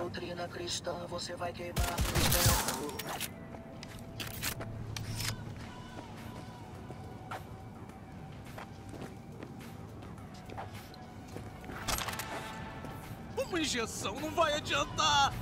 doutrina cristã, você vai queimar inferno. Uma injeção não vai adiantar!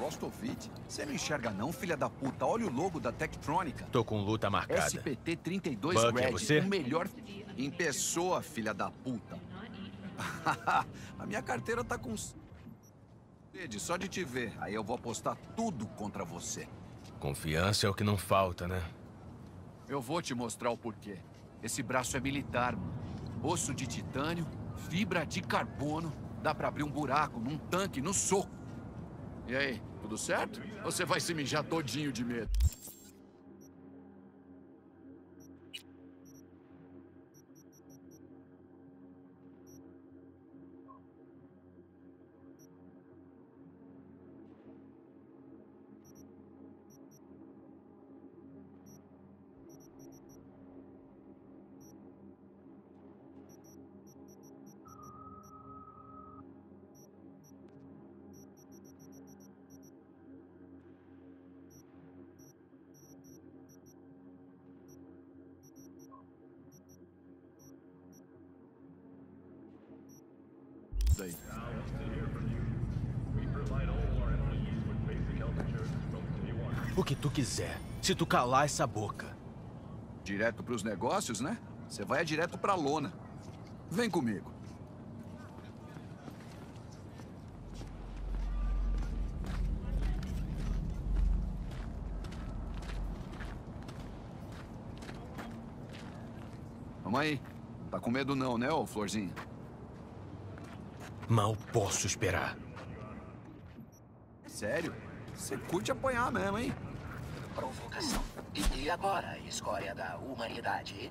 Uma Rostovich? Você não enxerga não, filha da puta? Olha o logo da Tektrônica. Tô com luta marcada. SPT 32 Buck, é Red, você? o melhor em pessoa, filha da puta. A minha carteira tá com sede só de te ver. Aí eu vou apostar tudo contra você. Confiança é o que não falta, né? Eu vou te mostrar o porquê. Esse braço é militar, mano. Osso de titânio, fibra de carbono. Dá pra abrir um buraco num tanque, no soco. E aí, tudo certo? Você vai se mijar todinho de medo? Daí. O que tu quiser. Se tu calar essa boca. Direto pros negócios, né? Você vai direto pra lona. Vem comigo. Vamos aí. Tá com medo não, né, ô Florzinha? Mal posso esperar. Sério? Você curte apanhar mesmo, hein? Provocação. E, e agora, escória da humanidade?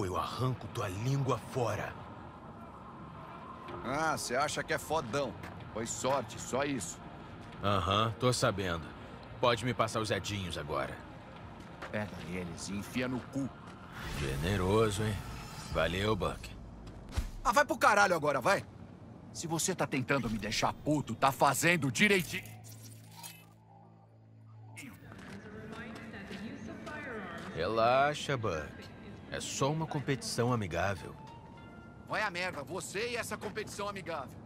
Ou eu arranco tua língua fora. Ah, você acha que é fodão. Foi sorte, só isso. Aham, tô sabendo. Pode me passar os edinhos agora. Pega eles e enfia no cu. Generoso, hein? Valeu, Buck. Ah, vai pro caralho agora, vai. Se você tá tentando me deixar puto, tá fazendo direitinho. Relaxa, Buck. É só uma competição amigável. Vai a merda, você e essa competição amigável.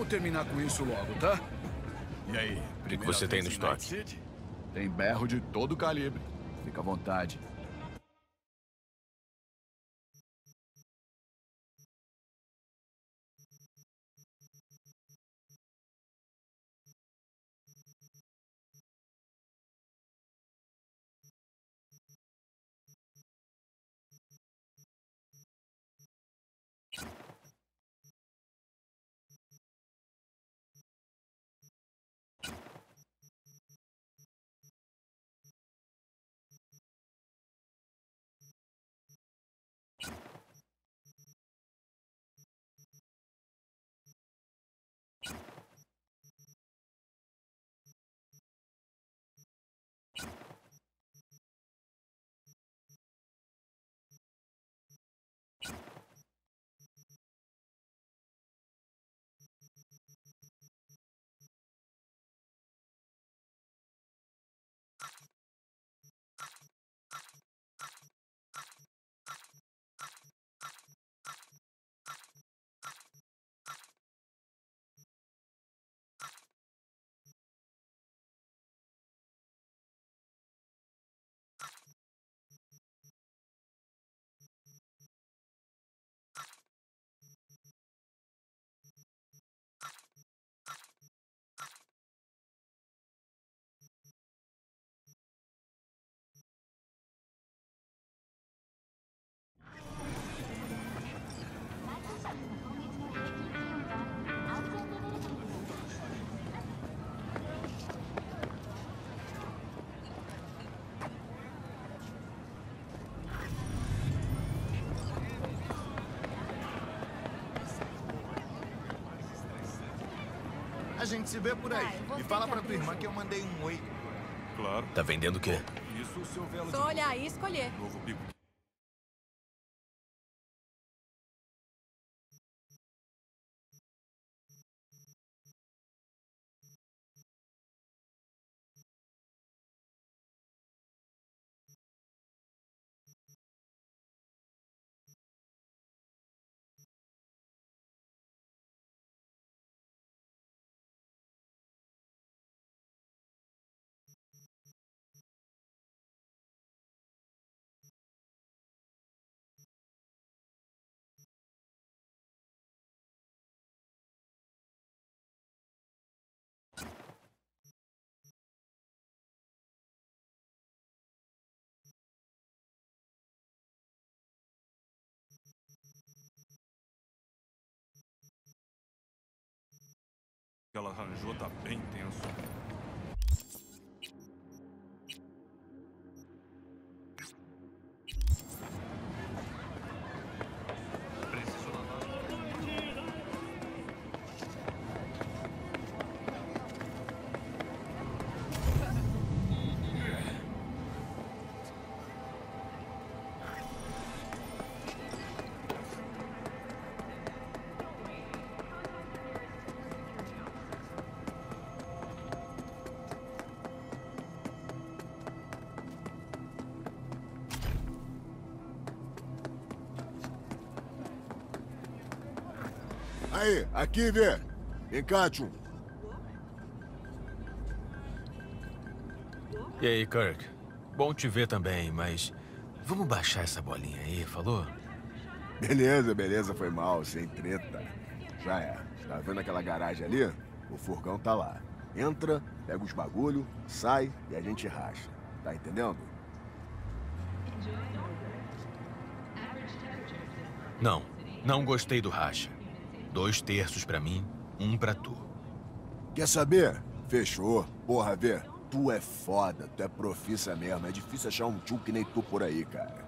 Vamos terminar com isso logo, tá? E aí? O que, que você tem no estoque? Tem berro de todo calibre. Fica à vontade. Gente se vê por aí. Vai, E fala pra tua irmã que eu mandei um oi. Claro. Tá vendendo o quê? Isso se houver ela Só olhar e escolher. novo bico. Que ela arranjou tá bem tenso. Aí, aqui, vê. Vem cá, tio. E aí, Kirk? Bom te ver também, mas... Vamos baixar essa bolinha aí, falou? Beleza, beleza, foi mal, sem treta. Já é. Tá vendo aquela garagem ali? O furgão tá lá. Entra, pega os bagulho, sai e a gente racha. Tá entendendo? Não, não gostei do racha. Dois terços pra mim, um pra tu. Quer saber? Fechou. Porra, vê. Tu é foda, tu é profissa mesmo. É difícil achar um tio que nem tu por aí, cara.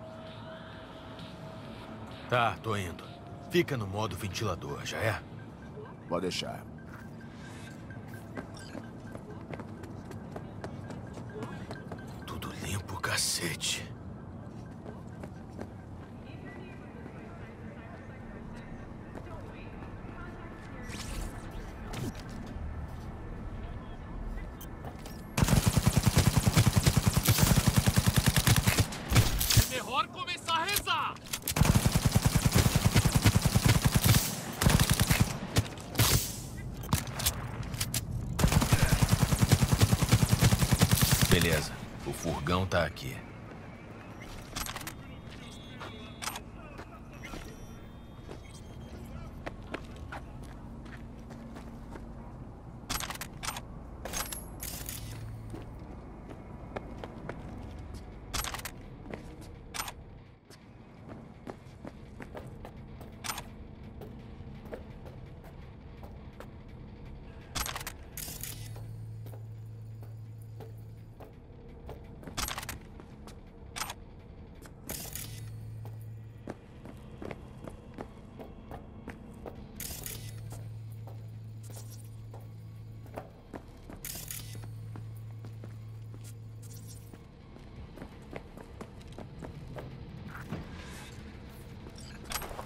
Tá, tô indo. Fica no modo ventilador, já é? Pode deixar.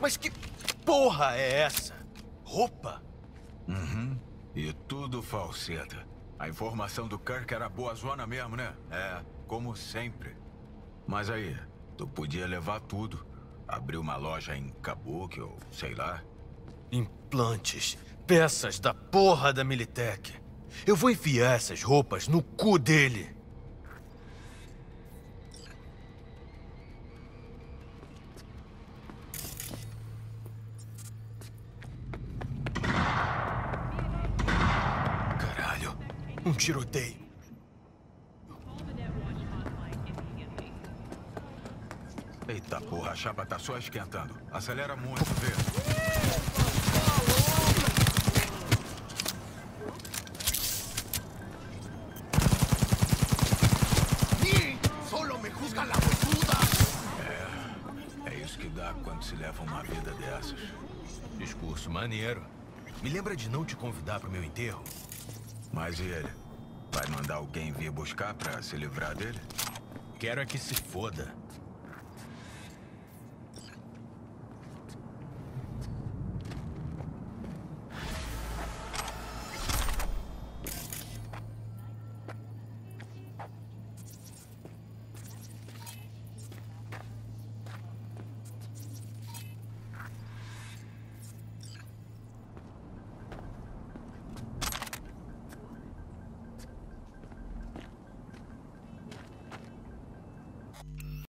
Mas que porra é essa? Roupa? Uhum. E tudo falseta. A informação do Kirk era boa zona mesmo, né? É, como sempre. Mas aí, tu podia levar tudo. Abrir uma loja em Kabuki ou sei lá. Implantes. Peças da porra da Militech. Eu vou enfiar essas roupas no cu dele. Um tiroteio. Eita porra, a chapa tá só esquentando. Acelera muito, vê. É isso que dá quando se leva uma vida dessas. Discurso maneiro. Me lembra de não te convidar pro meu enterro? Mas e ele? Vai mandar alguém vir buscar pra se livrar dele? Quero é que se foda.